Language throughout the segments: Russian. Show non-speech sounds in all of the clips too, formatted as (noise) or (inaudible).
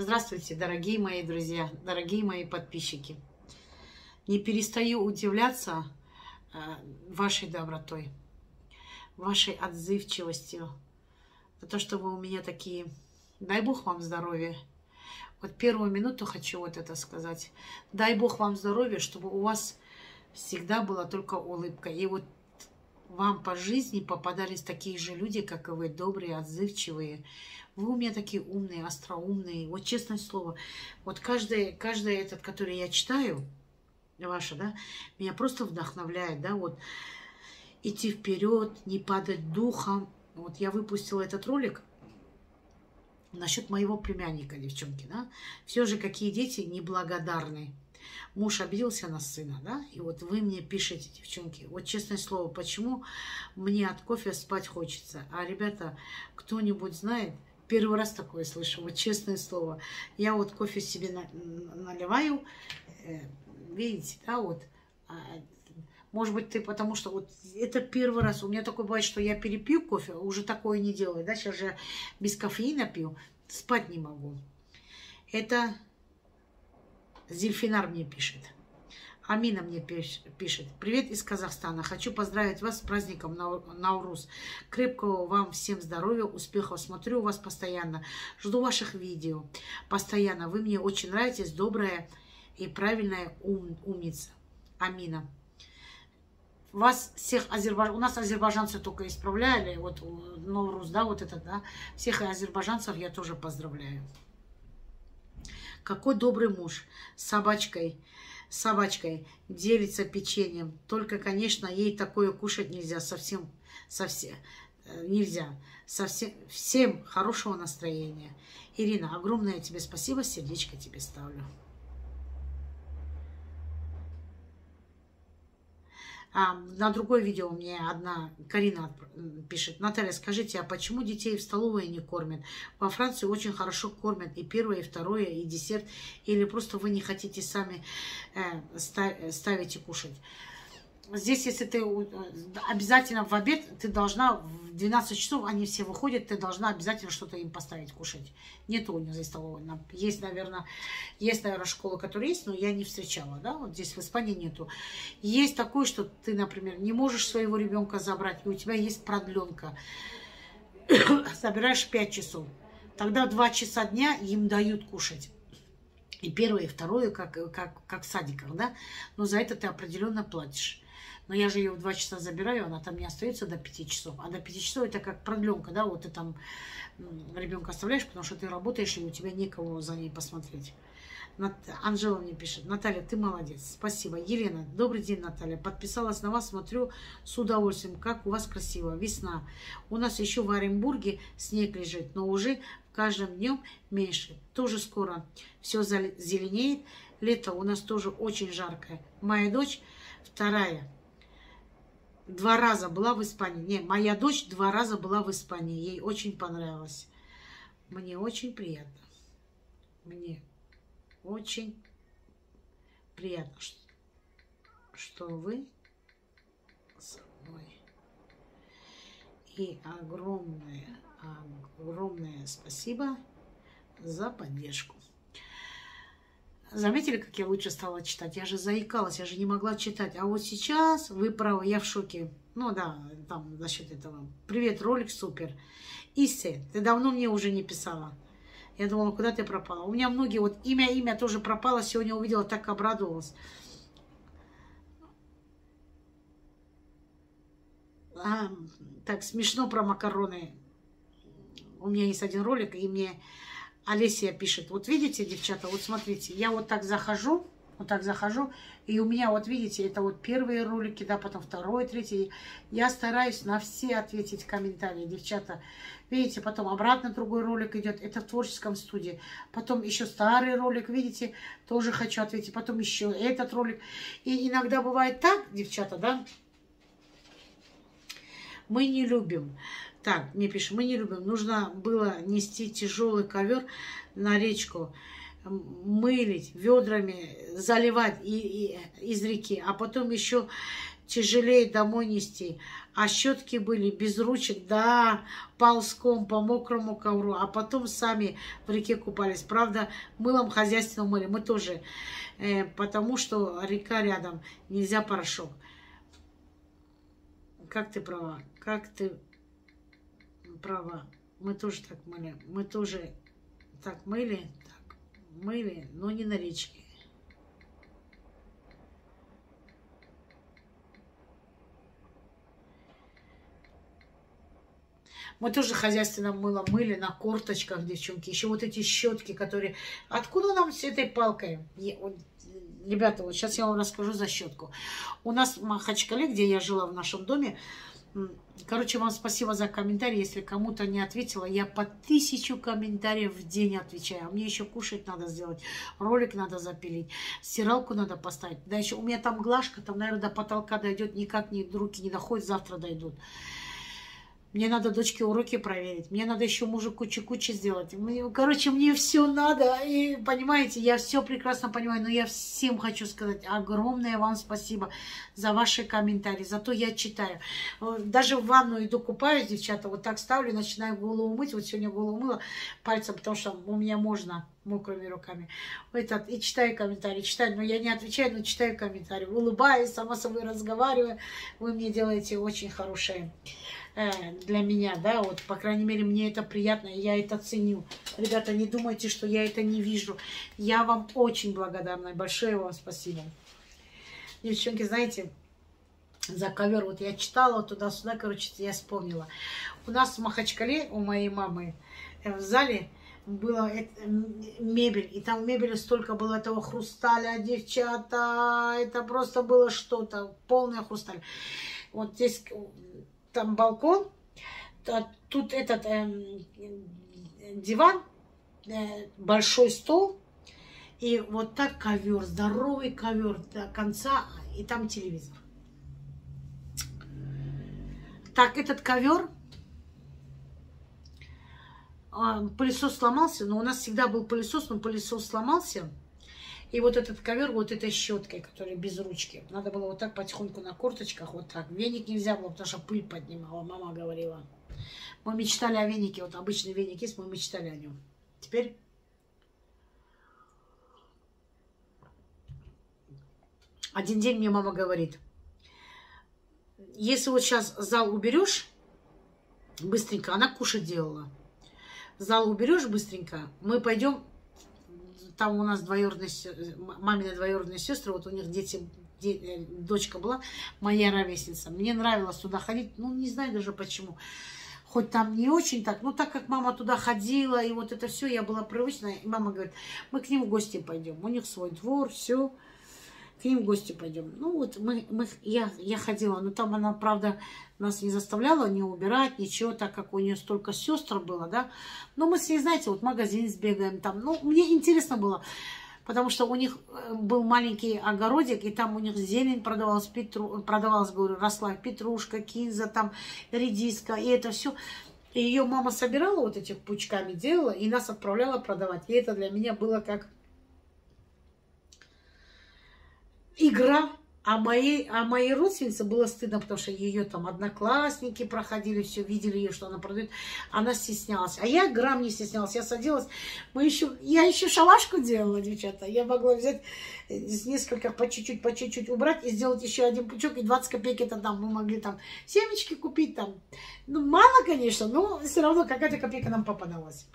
Здравствуйте, дорогие мои друзья, дорогие мои подписчики. Не перестаю удивляться э, вашей добротой, вашей отзывчивостью, за то, что вы у меня такие. Дай Бог вам здоровья. Вот первую минуту хочу вот это сказать. Дай Бог вам здоровья, чтобы у вас всегда была только улыбка. И вот вам по жизни попадались такие же люди, как и вы, добрые, отзывчивые. Вы у меня такие умные, остроумные. Вот честное слово, вот каждый, каждый этот, который я читаю, ваше, да, меня просто вдохновляет, да, вот идти вперед, не падать духом. Вот я выпустила этот ролик насчет моего племянника, девчонки, да. Все же какие дети неблагодарные муж обиделся на сына, да, и вот вы мне пишете, девчонки, вот честное слово, почему мне от кофе спать хочется, а, ребята, кто-нибудь знает, первый раз такое слышу, вот честное слово, я вот кофе себе на, наливаю, э, видите, да, вот, а, может быть, ты потому что вот это первый раз. У меня такое бывает, что я перепью кофе, уже такое не делаю. Да, сейчас же без кофеина пью, спать не могу. Это Зильфинар мне пишет. Амина мне пишет. Привет из Казахстана. Хочу поздравить вас с праздником Наурус. Крепкого вам всем здоровья, успехов. Смотрю вас постоянно. Жду ваших видео. Постоянно. Вы мне очень нравитесь. Добрая и правильная ум, умница. Амина. Вас всех азербайджанцев, у нас азербайджанцы только исправляли, вот Наурус, да, вот это, да, всех азербайджанцев я тоже поздравляю. Какой добрый муж с собачкой, собачкой делится печеньем. Только, конечно, ей такое кушать нельзя совсем, совсем э, нельзя. Совсем, всем хорошего настроения. Ирина, огромное тебе спасибо, сердечко тебе ставлю. А, на другое видео мне одна Карина пишет. Наталья, скажите, а почему детей в столовой не кормят? Во Франции очень хорошо кормят и первое, и второе, и десерт. Или просто вы не хотите сами э, ставить и кушать? Здесь, если ты обязательно в обед, ты должна в 12 часов, они все выходят, ты должна обязательно что-то им поставить кушать. Нету у них здесь столовой. Есть, наверное, есть, наверное, школы, которые есть, но я не встречала, да, вот здесь в Испании нету. Есть такое, что ты, например, не можешь своего ребенка забрать, и у тебя есть продленка. (coughs) Собираешь 5 часов. Тогда 2 часа дня им дают кушать. И первое, и второе, как, как, как в садиках, да, но за это ты определенно платишь. Но я же ее в 2 часа забираю, она там не остается до 5 часов. А до 5 часов это как продленка, да, вот ты там ребенка оставляешь, потому что ты работаешь, и у тебя некого за ней посмотреть. Анжела мне пишет, Наталья, ты молодец, спасибо. Елена, добрый день, Наталья. Подписалась на вас, смотрю с удовольствием, как у вас красиво. Весна. У нас еще в Оренбурге снег лежит, но уже каждым днем меньше. Тоже скоро все зеленеет. Лето у нас тоже очень жаркое. Моя дочь вторая два раза была в Испании. Не, моя дочь два раза была в Испании. Ей очень понравилось. Мне очень приятно. Мне очень приятно, что, вы со мной. И огромное, огромное спасибо за поддержку. Заметили, как я лучше стала читать? Я же заикалась, я же не могла читать. А вот сейчас вы правы, я в шоке. Ну да, там за счет этого. Привет, ролик супер. Исе, ты давно мне уже не писала. Я думала, куда ты пропала? У меня многие, вот имя, имя тоже пропало. Сегодня увидела, так обрадовалась. А, так, смешно про макароны. У меня есть один ролик, и мне Олеся пишет, вот видите, девчата, вот смотрите, я вот так захожу, вот так захожу, и у меня, вот видите, это вот первые ролики, да, потом второй, третий. Я стараюсь на все ответить комментарии, девчата. Видите, потом обратно другой ролик идет, это в творческом студии. Потом еще старый ролик, видите, тоже хочу ответить. Потом еще этот ролик. И иногда бывает так, девчата, да, мы не любим так, мне пишут, мы не любим. Нужно было нести тяжелый ковер на речку, мылить, ведрами заливать и, и, из реки, а потом еще тяжелее домой нести. А щетки были без ручек, да, ползком по мокрому ковру, а потом сами в реке купались. Правда, мылом хозяйственным мыли. Мы тоже, э, потому что река рядом, нельзя порошок. Как ты права? Как ты права? Мы тоже так мыли. Мы тоже так мыли, так мыли, но не на речке. Мы тоже хозяйственное мыло мыли на корточках, девчонки. Еще вот эти щетки, которые... Откуда нам с этой палкой? Ребята, вот сейчас я вам расскажу за щетку. У нас в Махачкале, где я жила в нашем доме, Короче, вам спасибо за комментарий. Если кому-то не ответила, я по тысячу комментариев в день отвечаю. А мне еще кушать надо сделать, ролик надо запилить, стиралку надо поставить. Да еще у меня там глажка, там, наверное, до потолка дойдет, никак не, руки не доходят, завтра дойдут. Мне надо дочке уроки проверить. Мне надо еще мужу кучу-кучу сделать. Короче, мне все надо. И понимаете, я все прекрасно понимаю. Но я всем хочу сказать огромное вам спасибо за ваши комментарии. Зато я читаю. Даже в ванну иду купаюсь, девчата. Вот так ставлю, начинаю голову мыть. Вот сегодня голову мыла пальцем, потому что у меня можно мокрыми руками. Этот, и читаю комментарии, читаю, но я не отвечаю, но читаю комментарии. Улыбаюсь, сама собой разговариваю. Вы мне делаете очень хорошее для меня, да, вот, по крайней мере, мне это приятно, я это ценю. Ребята, не думайте, что я это не вижу. Я вам очень благодарна, большое вам спасибо. Девчонки, знаете, за ковер, вот я читала туда-сюда, короче, я вспомнила. У нас в Махачкале, у моей мамы, э, в зале была мебель, и там мебели столько было этого хрусталя, девчата, это просто было что-то, полное хрусталь. Вот здесь там балкон, тут этот э, диван, э, большой стол, и вот так ковер, здоровый ковер до конца, и там телевизор. Так, этот ковер, э, пылесос сломался, но у нас всегда был пылесос, но пылесос сломался. И вот этот ковер вот этой щеткой, которая без ручки. Надо было вот так потихоньку на корточках, вот так. Веник нельзя было, потому что пыль поднимала, мама говорила. Мы мечтали о венике, вот обычный веник есть, мы мечтали о нем. Теперь один день мне мама говорит, если вот сейчас зал уберешь, быстренько, она кушать делала, зал уберешь быстренько, мы пойдем там у нас двоюродные, мамины двоюродные сестры, вот у них дети, де, э, дочка была, моя ровесница. Мне нравилось туда ходить, ну, не знаю даже почему. Хоть там не очень так, но так как мама туда ходила, и вот это все, я была привычна. И мама говорит, мы к ним в гости пойдем. У них свой двор, все к ним в гости пойдем. Ну вот мы, мы, я, я ходила, но там она, правда, нас не заставляла не убирать, ничего, так как у нее столько сестр было, да. Но мы с ней, знаете, вот в магазин сбегаем там. Ну, мне интересно было, потому что у них э, был маленький огородик, и там у них зелень продавалась, петру, продавалась, говорю, росла петрушка, кинза, там редиска, и это все. И ее мама собирала вот этих пучками, делала, и нас отправляла продавать. И это для меня было как игра. А моей, а моей родственнице было стыдно, потому что ее там одноклассники проходили, все видели ее, что она продает. Она стеснялась. А я грамм не стеснялась. Я садилась. Мы еще, я еще шалашку делала, девчата. Я могла взять из нескольких по чуть-чуть, по чуть-чуть убрать и сделать еще один пучок, и 20 копеек это там. Мы могли там семечки купить там. Ну, мало, конечно, но все равно какая-то копейка нам попадалась.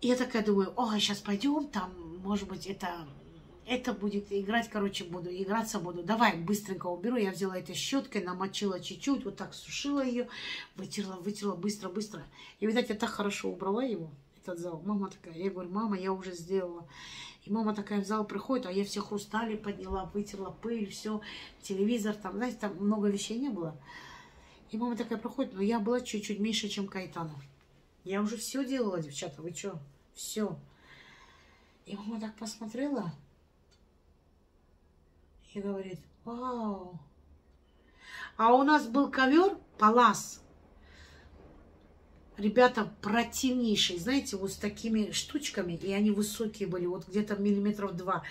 Я такая думаю, ой, сейчас пойдем, там, может быть, это это будет играть, короче, буду, играться буду. Давай, быстренько уберу. Я взяла этой щеткой, намочила чуть-чуть, вот так сушила ее, вытерла, вытерла быстро-быстро. И, видать, я так хорошо убрала его, этот зал. Мама такая, я говорю, мама, я уже сделала. И мама такая в зал приходит, а я все хрустали подняла, вытерла пыль, все, телевизор, там, знаете, там много вещей не было. И мама такая проходит, но я была чуть-чуть меньше, чем Кайтана. Я уже все делала, девчата, вы что? Все. И мама так посмотрела, и говорит, вау. А у нас был ковер палас. Ребята противнейшие, знаете, вот с такими штучками, и они высокие были, вот где-то миллиметров два.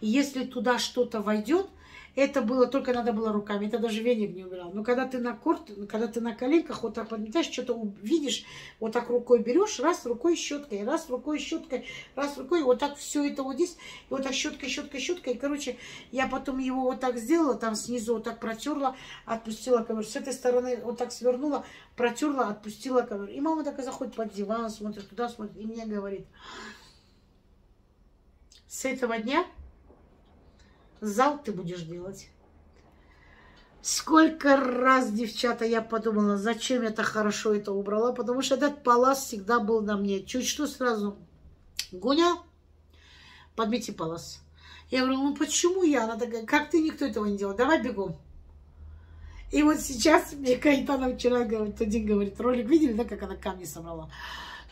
И если туда что-то войдет, Это было, только надо было руками, это даже веник не убирал. Но когда ты на корт, когда ты на коленках вот так подметаешь, что-то видишь, вот так рукой берешь, раз рукой щеткой, раз рукой щеткой, раз рукой, вот так все это вот здесь, и вот так щеткой, щеткой, щеткой. И, короче, я потом его вот так сделала, там снизу вот так протерла, отпустила ковер. С этой стороны вот так свернула, протерла, отпустила ковер. И мама такая заходит под диван, смотрит туда, смотрит, и мне говорит, с этого дня зал ты будешь делать. Сколько раз, девчата, я подумала, зачем я так хорошо это убрала, потому что этот палас всегда был на мне. Чуть что сразу, Гуня, подмети палас. Я говорю, ну почему я? Она такая, как ты, никто этого не делал, давай бегом. И вот сейчас мне Каитана вчера говорит, день говорит, ролик видели, да, как она камни собрала?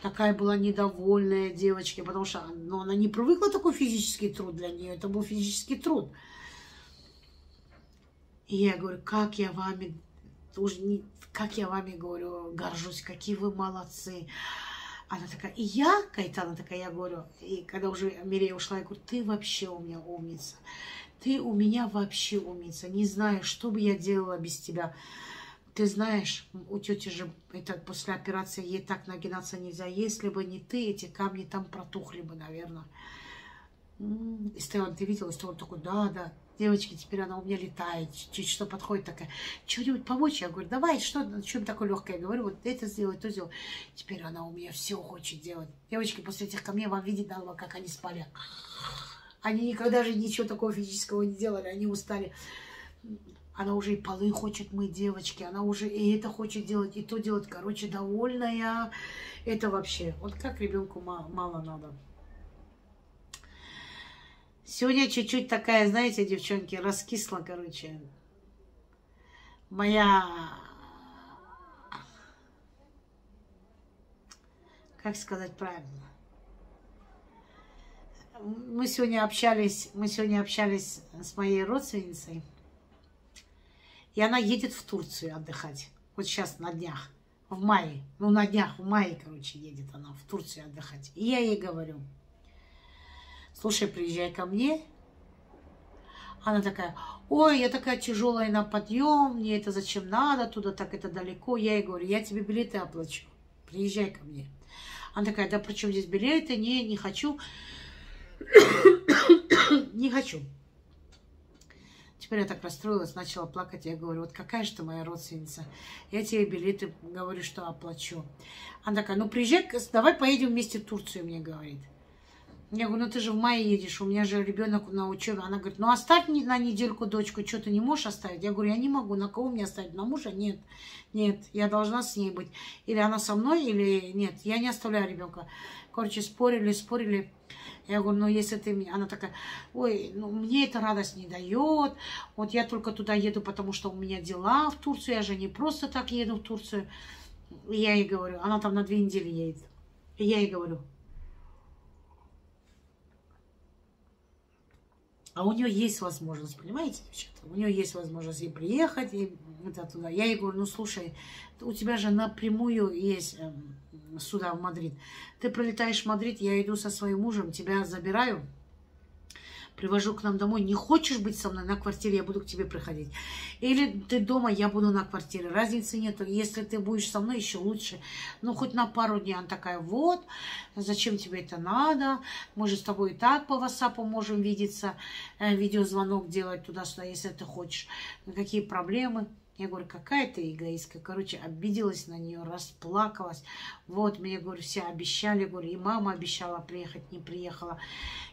Такая была недовольная девочка, потому что ну, она не привыкла такой физический труд для нее, это был физический труд. И я говорю, как я вами, уже не, как я вами говорю, горжусь, какие вы молодцы. Она такая, и я, Кайтана такая, я говорю, и когда уже Мирия ушла, я говорю, ты вообще у меня умница. Ты у меня вообще умница. Не знаю, что бы я делала без тебя. Ты знаешь, у тети же это после операции ей так нагинаться нельзя. Если бы не ты, эти камни там протухли бы, наверное. И Стеллан, ты видела? Стеллан такой, да, да девочки, теперь она у меня летает, чуть что подходит такая, что-нибудь помочь? Я говорю, давай, что, чем такое легкое? Я говорю, вот это сделай, то сделай. Теперь она у меня все хочет делать. Девочки, после этих камней вам видеть надо, как они спали. Они никогда же ничего такого физического не делали, они устали. Она уже и полы хочет мыть, девочки, она уже и это хочет делать, и то делать. Короче, довольная. Это вообще, вот как ребенку мало надо. Сегодня чуть-чуть такая, знаете, девчонки, раскисла, короче. Моя... Как сказать правильно? Мы сегодня общались, мы сегодня общались с моей родственницей. И она едет в Турцию отдыхать. Вот сейчас на днях. В мае. Ну, на днях, в мае, короче, едет она в Турцию отдыхать. И я ей говорю, слушай, приезжай ко мне. Она такая, ой, я такая тяжелая на подъем, мне это зачем надо, туда так это далеко. Я ей говорю, я тебе билеты оплачу, приезжай ко мне. Она такая, да при чем здесь билеты? Не, не хочу. (coughs) не хочу. Теперь я так расстроилась, начала плакать. Я говорю, вот какая же ты моя родственница. Я тебе билеты, говорю, что оплачу. Она такая, ну приезжай, давай поедем вместе в Турцию, мне говорит. Я говорю, ну ты же в мае едешь, у меня же ребенок на учебе. Она говорит, ну оставь на недельку дочку, что ты не можешь оставить? Я говорю, я не могу, на кого мне оставить? На мужа? Нет, нет, я должна с ней быть. Или она со мной, или нет, я не оставляю ребенка. Короче, спорили, спорили. Я говорю, ну если ты. Она такая, ой, ну мне это радость не дает. Вот я только туда еду, потому что у меня дела в Турцию. Я же не просто так еду в Турцию. И я ей говорю, она там на две недели едет. И я ей говорю, А у нее есть возможность, понимаете, девчата? У нее есть возможность и приехать, и туда. Я ей говорю, ну слушай, у тебя же напрямую есть э, сюда, в Мадрид. Ты пролетаешь в Мадрид, я иду со своим мужем, тебя забираю, привожу к нам домой. Не хочешь быть со мной на квартире, я буду к тебе приходить. Или ты дома, я буду на квартире. Разницы нет. Если ты будешь со мной, еще лучше. Ну, хоть на пару дней. Она такая, вот, зачем тебе это надо? Мы же с тобой и так по WhatsApp можем видеться, э, видеозвонок делать туда-сюда, если ты хочешь. Какие проблемы? Я говорю, какая ты эгоистка. Короче, обиделась на нее, расплакалась. Вот, мне, говорю, все обещали, говорю, и мама обещала приехать, не приехала.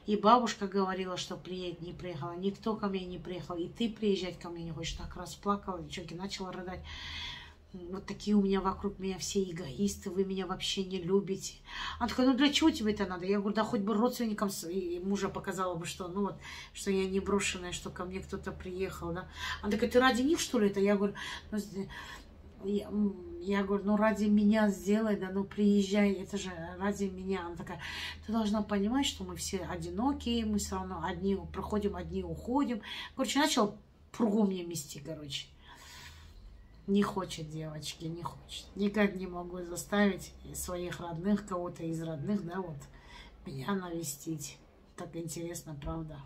И бабушка говорила, что приедет, не приехала. Никто ко мне не приехал. И ты приезжать ко мне не хочешь. Так расплакала, девчонки, начала рыдать. Вот такие у меня вокруг меня все эгоисты, вы меня вообще не любите. Она такая, ну для чего тебе это надо? Я говорю, да хоть бы родственникам мужа показала бы, что, ну вот, что я не брошенная, что ко мне кто-то приехал, да. Она такая, ты ради них, что ли, это? Я говорю, ну, я, я говорю, ну ради меня сделай, да, ну приезжай, это же ради меня. Она такая, ты должна понимать, что мы все одинокие, мы все равно одни проходим, одни уходим. Короче, начал пругу мне мести, короче. Не хочет, девочки, не хочет. Никак не могу заставить своих родных, кого-то из родных, да, вот, меня навестить. Так интересно, правда?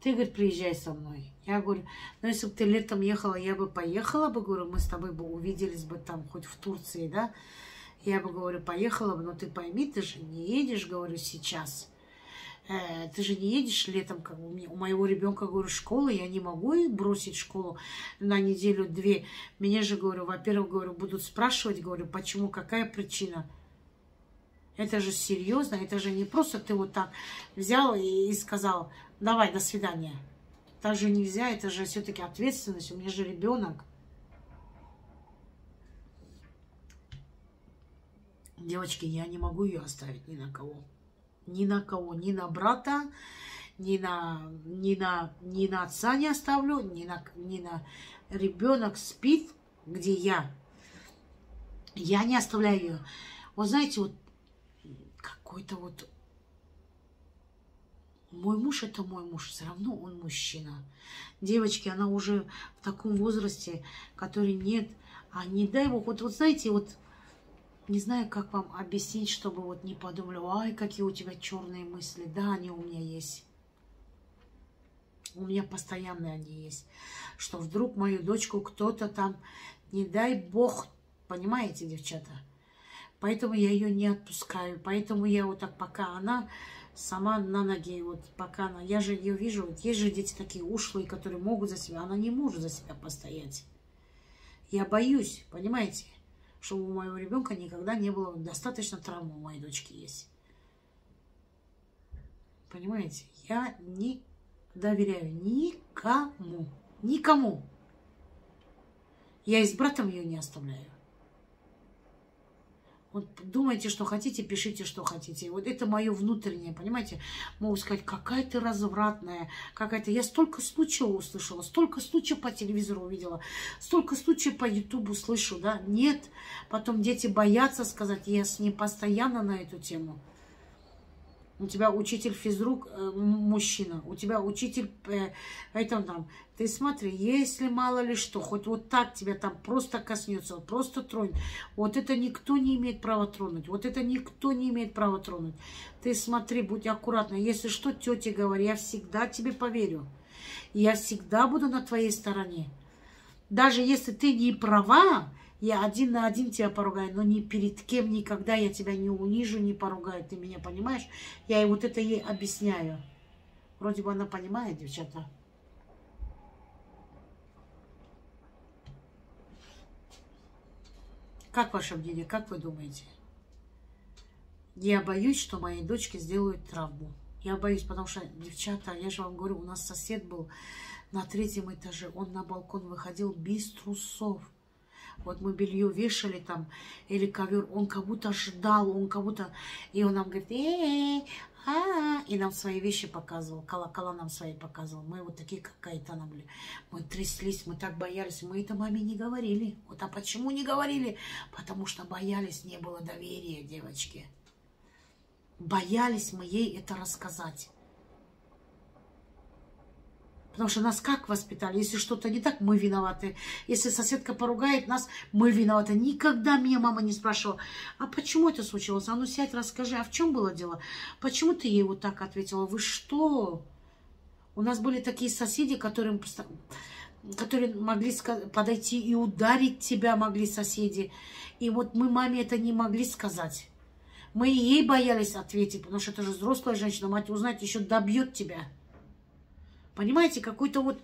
Ты, говорит, приезжай со мной. Я говорю, ну, если бы ты летом ехала, я бы поехала бы, говорю, мы с тобой бы увиделись бы там, хоть в Турции, да? Я бы, говорю, поехала бы, но ты пойми, ты же не едешь, говорю, сейчас. Э, ты же не едешь летом, как у, меня, у моего ребенка, говорю, школа, я не могу бросить школу на неделю-две. Меня же, говорю, во-первых, говорю, будут спрашивать, говорю, почему, какая причина. Это же серьезно, это же не просто ты вот так взял и, и сказал, давай, до свидания. Так же нельзя, это же все-таки ответственность, у меня же ребенок. Девочки, я не могу ее оставить ни на кого. Ни на кого, ни на брата, ни на, ни на, ни на отца не оставлю, ни на, ни на ребенок спит, где я. Я не оставляю ее. Вот знаете, вот какой-то вот мой муж это мой муж, все равно он мужчина. Девочки, она уже в таком возрасте, который нет, а не дай бог, вот, вот знаете, вот не знаю, как вам объяснить, чтобы вот не подумали, ай, какие у тебя черные мысли. Да, они у меня есть. У меня постоянно они есть. Что вдруг мою дочку кто-то там, не дай бог, понимаете, девчата? Поэтому я ее не отпускаю. Поэтому я вот так, пока она сама на ноге, вот пока она... Я же ее вижу, вот есть же дети такие ушлые, которые могут за себя, она не может за себя постоять. Я боюсь, понимаете? Чтобы у моего ребенка никогда не было достаточно травмы, у моей дочки есть. Понимаете? Я не доверяю никому. Никому. Я и с братом ее не оставляю. Вот думайте, что хотите, пишите, что хотите. Вот это мое внутреннее, понимаете? Могу сказать, какая ты развратная, какая-то... Я столько случаев услышала, столько случаев по телевизору увидела, столько случаев по ютубу слышу, да? Нет. Потом дети боятся сказать, я с ним постоянно на эту тему. У тебя учитель физрук э, мужчина, у тебя учитель э, это там. Ты смотри, если мало ли что, хоть вот так тебя там просто коснется, просто тронет, вот это никто не имеет права тронуть, вот это никто не имеет права тронуть. Ты смотри, будь аккуратна. Если что, тете говори, я всегда тебе поверю. Я всегда буду на твоей стороне. Даже если ты не права, я один на один тебя поругаю, но ни перед кем никогда я тебя не унижу, не поругаю. Ты меня понимаешь? Я и вот это ей объясняю. Вроде бы она понимает, девчата. Как ваше мнение? Как вы думаете? Я боюсь, что моей дочке сделают травму. Я боюсь, потому что, девчата, я же вам говорю, у нас сосед был на третьем этаже. Он на балкон выходил без трусов. Вот мы белье вешали там, или ковер, он как будто ждал, он как будто... И он нам говорит, э, а, и нам свои вещи показывал, колокола нам свои показывал. Мы вот такие, как Кайтана были. Мы тряслись, мы так боялись. Мы это маме не говорили. Вот а почему не говорили? Потому что боялись, не было доверия, девочки. Боялись мы ей это рассказать. Потому что нас как воспитали? Если что-то не так, мы виноваты. Если соседка поругает нас, мы виноваты. Никогда меня мама не спрашивала, а почему это случилось? А ну сядь, расскажи, а в чем было дело? Почему ты ей вот так ответила? Вы что? У нас были такие соседи, которым которые могли подойти и ударить тебя могли соседи. И вот мы маме это не могли сказать. Мы ей боялись ответить, потому что это же взрослая женщина, мать узнать еще добьет тебя. Понимаете, какой-то вот...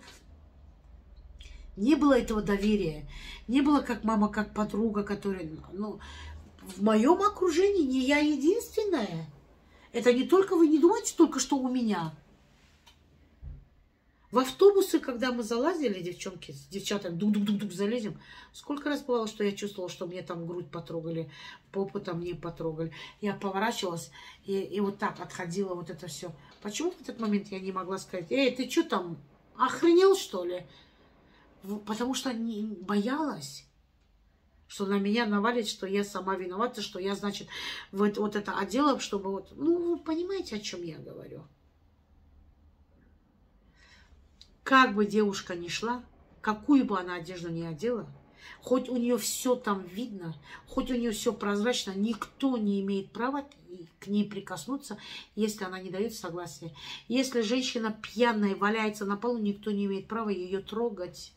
Не было этого доверия. Не было как мама, как подруга, которая... Ну, в моем окружении не я единственная. Это не только вы не думаете только что у меня. В автобусы, когда мы залазили, девчонки, с девчатами, дук-дук-дук-дук залезем, сколько раз бывало, что я чувствовала, что мне там грудь потрогали, попу там мне потрогали. Я поворачивалась и, и вот так отходила вот это все. Почему в этот момент я не могла сказать, эй, ты что там, охренел, что ли? Потому что не боялась, что на меня навалит, что я сама виновата, что я, значит, вот, вот это одела, чтобы вот... Ну, вы понимаете, о чем я говорю? Как бы девушка ни шла, какую бы она одежду ни одела, Хоть у нее все там видно, хоть у нее все прозрачно, никто не имеет права к ней прикоснуться, если она не дает согласия. Если женщина пьяная валяется на полу, никто не имеет права ее трогать.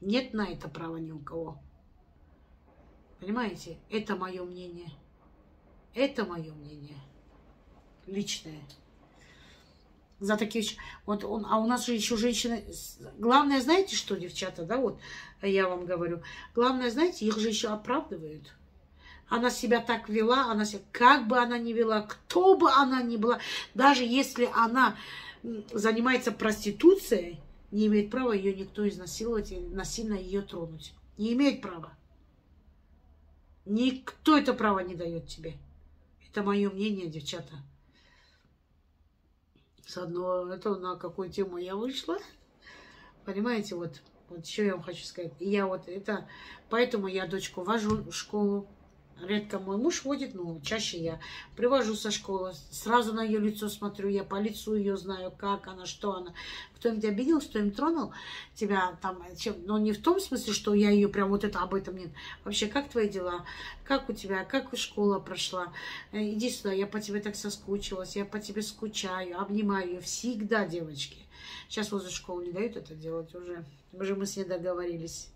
Нет на это права ни у кого. Понимаете? Это мое мнение. Это мое мнение. Личное за такие. Вот он, а у нас же еще женщины... Главное, знаете что, девчата, да, вот я вам говорю. Главное, знаете, их же еще оправдывают. Она себя так вела, она себя, как бы она ни вела, кто бы она ни была, даже если она занимается проституцией, не имеет права ее никто изнасиловать и насильно ее тронуть. Не имеет права. Никто это право не дает тебе. Это мое мнение, девчата. С одного, это на какую тему я вышла. Понимаете, вот, вот что я вам хочу сказать. Я вот это, поэтому я дочку вожу в школу, Редко мой муж водит, но чаще я привожу со школы, сразу на ее лицо смотрю, я по лицу ее знаю, как она, что она. Кто-нибудь обидел, кто-нибудь тронул тебя там, чем, но не в том смысле, что я ее прям вот это об этом нет. Вообще, как твои дела? Как у тебя? Как школа прошла? Иди сюда, я по тебе так соскучилась, я по тебе скучаю, обнимаю ее всегда, девочки. Сейчас возле школы не дают это делать уже. Уже мы с ней договорились.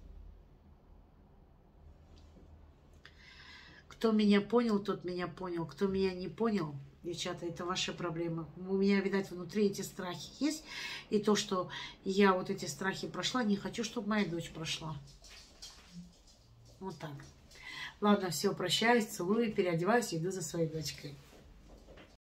Кто меня понял, тот меня понял. Кто меня не понял, девчата, это ваша проблема. У меня, видать, внутри эти страхи есть. И то, что я вот эти страхи прошла, не хочу, чтобы моя дочь прошла. Вот так. Ладно, все, прощаюсь, целую, переодеваюсь, иду за своей дочкой.